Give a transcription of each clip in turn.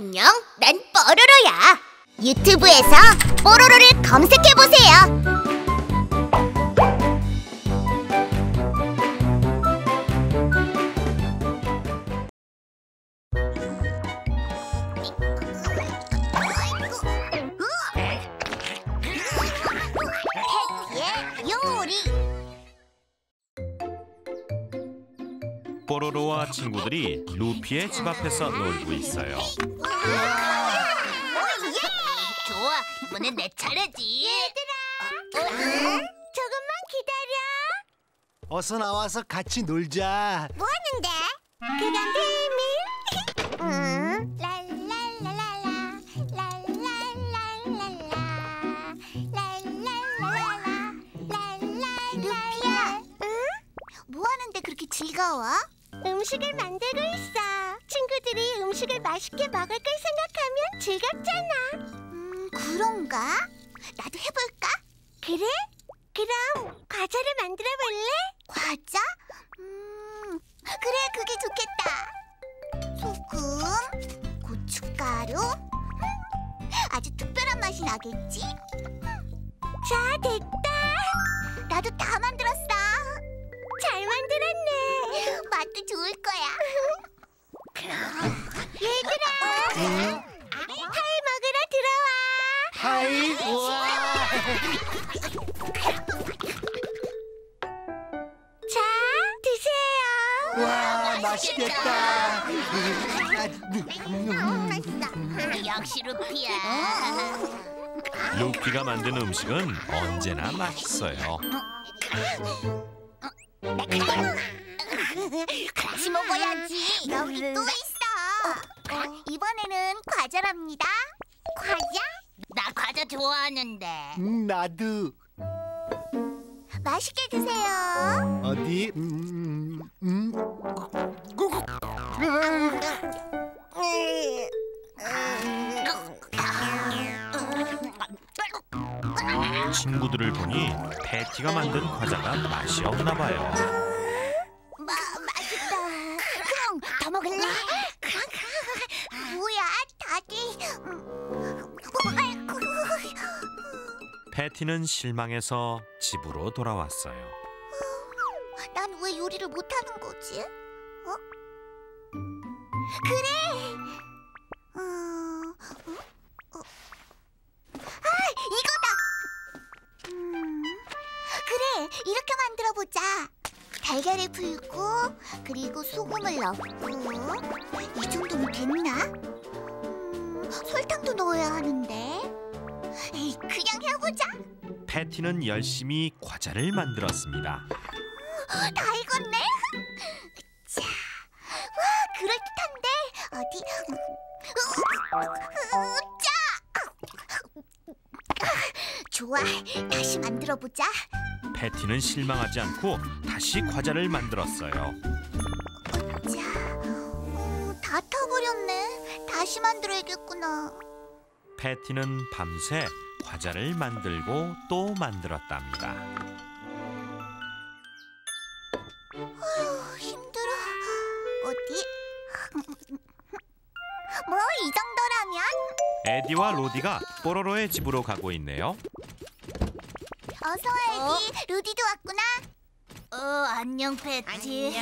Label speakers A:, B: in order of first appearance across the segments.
A: 안녕, 난 뽀로로야. 유튜브에서 뽀로로를 검색해보세요.
B: 뽀로로와 친구들이 루피의 집 앞에서 놀고 있어요.
A: 좋아, 이번엔 내 차례지. 얘들아, 조금만 기다려.
C: 어서 나와서 같이 놀자.
A: 뭐 하는데? 그건 비밀. 음. 랄랄랄랄라, 랄랄랄랄라, 랄랄랄랄라, 랄랄랄라. 루피야, 응? 뭐 하는데 그렇게 즐거워? 음식을 만들고 있어. 친구들이 음식을 맛있게 먹을 걸 생각하면 즐겁잖아. 음, 그런가? 나도 해볼까? 그래? 그럼 과자를 만들어 볼래? 과자? 음, 그래, 그게 좋겠다. 소금, 고춧가루, 음, 아주 특별한 맛이 나겠지? 자, 됐다. 나도 다 만들었어. 잘 만들었네. 맛도 좋을 거야. 얘들아, 파이 먹으러 들어와.
C: 하이, 우와.
A: 자, 드세요.
C: 와, 맛있겠다.
A: 역시 루피야.
B: 루피가 만든 음식은 언제나 맛있어요.
A: 같이 먹어야지. 여기 또 있어. 이번에는 과자랍니다. 과자? 나 과자 좋아하는데.
C: 음, 나도.
A: 맛있게 드세요.
C: 어디? 음, 음.
B: 친구들을 보니 패티가 만든 과자가 맛이 없나 봐요.
A: 마, 맛있다. 그럼 더 먹을래? 뭐야, 다들.
B: 패티는 실망해서 집으로 돌아왔어요.
A: 난 왜 요리를 못하는 거지? 어? 그래. 어, 어, 만들어 보자. 달걀을 풀고 그리고 소금을 넣고 이 정도면 됐나? 음, 설탕도 넣어야 하는데. 에이, 그냥 해보자.
B: 패티는 열심히 과자를 만들었습니다.
A: 다 익었네. 자, 와 그럴듯한데 어디? 자, 좋아. 다시 만들어 보자.
B: 패티는 실망하지 않고 다시 과자를 만들었어요.
A: 자, 어, 다 타버렸네. 다시 만들어야겠구나.
B: 패티는 밤새 과자를 만들고 또 만들었답니다.
A: 아휴, 힘들어. 어디? 뭐 이 정도라면?
B: 에디와 로디가 뽀로로의 집으로 가고 있네요.
A: 어서 와야지. 루디도 왔구나. 어, 안녕 패티.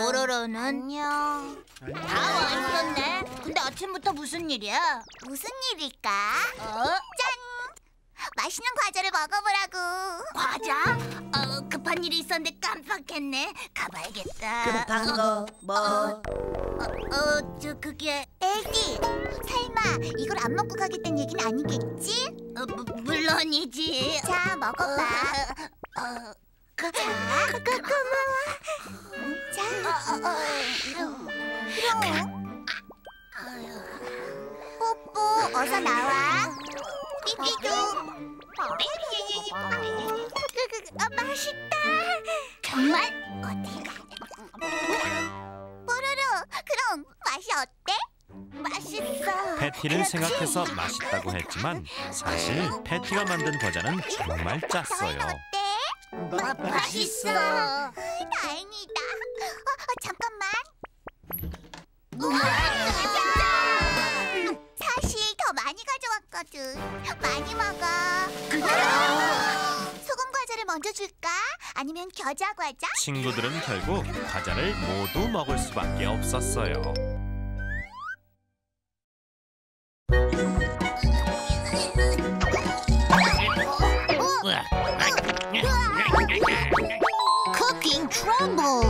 A: 뽀로로는 안녕. 다 왔었네. 근데 아침부터 무슨 일이야? 무슨 일일까? 어? 짠! 맛있는 과자를 먹어보라고. 과자? 어, 급한 일이 있었는데 깜빡했네. 가봐야겠다.
D: 급한 거 뭐?
A: 어, 어, 저 그게 에디. 설마 이걸 안 먹고 가겠다는 얘기는 아니겠지? 어, 무, 물론이지. 자, 먹어봐. 어, 그, 자, 그, 고마워. 자, 그럼, 그럼. 뽀뽀, 어서 나와. 삐삐도. 아, 맛있다. 정말? 어디가? 뽀로로, 그럼 맛이 어때? 맛있어.
B: 패티는 생각해서 맛있다고 했지만 사실 패티가 만든 과자는 정말 짰어요.
A: 너희는 어때?
C: 마,
A: 맛있어. 다행이다. 어, 어, 잠깐만. 우와, 진짜!
E: 많이 먹어. 소금 과자를 먼저 줄까? 아니면 겨자 과자?
B: 친구들은 결국 과자를 모두 먹을 수밖에 없었어요.
E: Cooking trouble.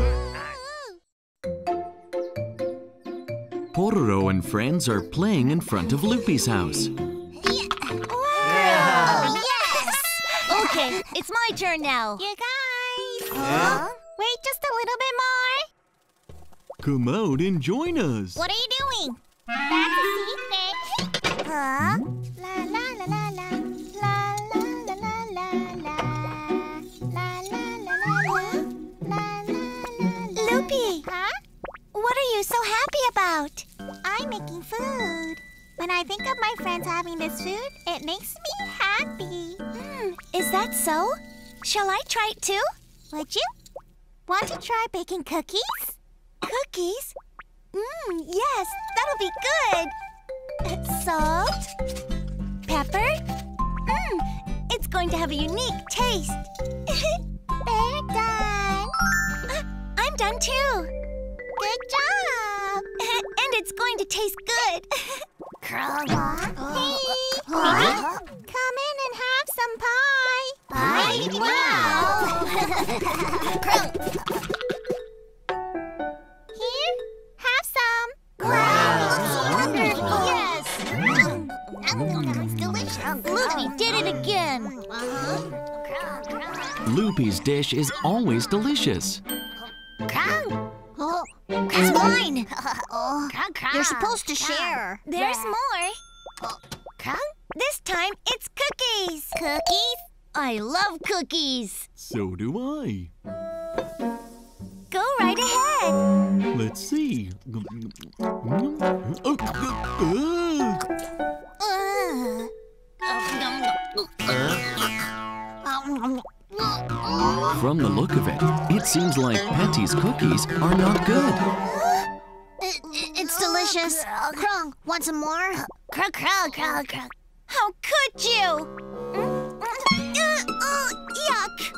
D: Pororo and friends are playing in front of Loopy's house.
E: Wow! yes!
F: Okay, it's my turn now.
E: You guys! Wait just a little bit more.
D: Come out and join us.
E: What are you doing? That's a secret. huh? My friends having this food, it makes me happy. Hmm, is that so? Shall I try it too? Would you? Want to try baking cookies? Cookies? Mmm, yes, that'll be good. Salt? Pepper? Mmm, it's going to have a unique taste. They're done. Uh, I'm done too. Good job. and it's going to taste good. hey, come in and have some pie. Pie? Here, have some. Wow. Yes. It's delicious.
F: Loopy did it again.
D: Loopy's dish is always delicious.
E: You're supposed to share. There's more. This time it's cookies. Cookies?
F: I love cookies.
D: So do I.
E: Go right ahead.
D: Let's see. Uh. From the look of it, it seems like Patty's cookies are not good.
E: It's delicious. Krong, want some more? Krong, krong, krong, krong. How could you? Uh, yuck.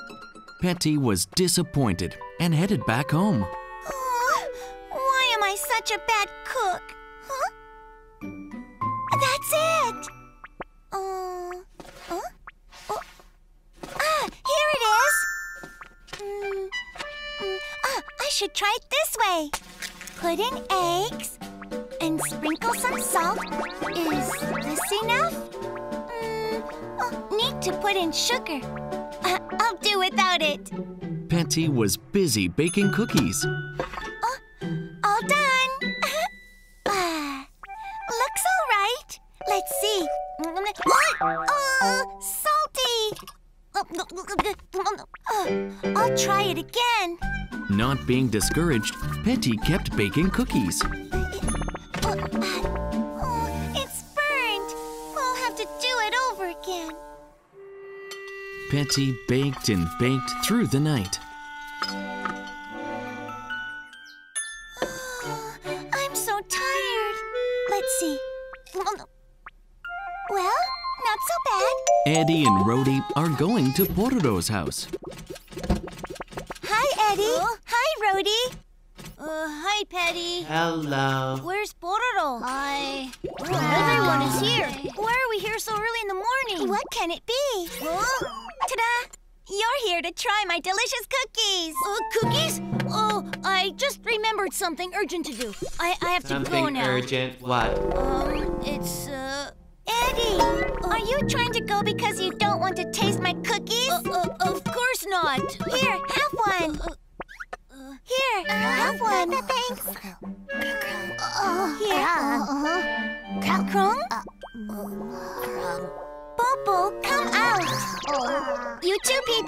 D: Patty was disappointed and headed back home.
E: Oh, why am I such a bad cook? Huh? That's it. Oh, huh? Oh. Ah, here it is. Mm, mm, ah, I should try it this way. Put in eggs and sprinkle some salt. Is this enough? Mm, oh, need to put in sugar. Uh, I'll do without it.
D: Patty was busy baking cookies.
E: All done. Ah, Looks all right. Let's see. Oh, salty. Uh, I'll try it again.
D: Not being discouraged, Patty kept baking cookies. Patty baked and baked through the night.
E: Oh, I'm so tired. Let's see. Well, not so bad.
D: Eddie and Rhodey are going to Pororo's house.
E: Hi, Eddie. Oh. Hi, Rhodey.
F: Uh, hi, Patty.
G: Hello.
F: Where's Pororo?
E: Hi.
F: Everyone is here. Why are we here so early in the morning?
E: What can it be? Ta-da! You're here to try my delicious cookies.
F: Uh, cookies? Oh, I just remembered something urgent to do. I, I have to go now.
G: Something
F: now.
G: urgent. What?
F: Um, it's, uh,
E: Eddie, are you trying to go because you don't want to taste my cookies?
F: uh, uh of course not.
E: Here, have one. Here, have one. Thanks. Here. Krong? Bobo, come out. You too, Pee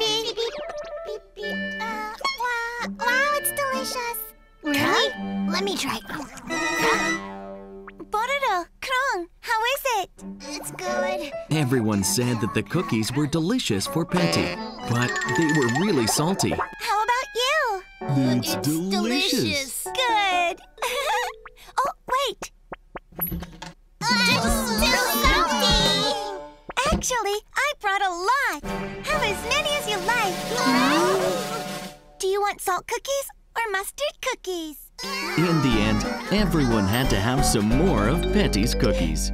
E: Uh, wow, wow, it's delicious. Really? Let me try. Bororo, Krong, how is it? It's good.
D: Everyone said that the cookies were delicious for Patty, but they were really salty.
E: How about you?
D: It's, delicious.
E: Good. Cookies or mustard cookies?
D: In the end, everyone had to have some more of Petty's cookies.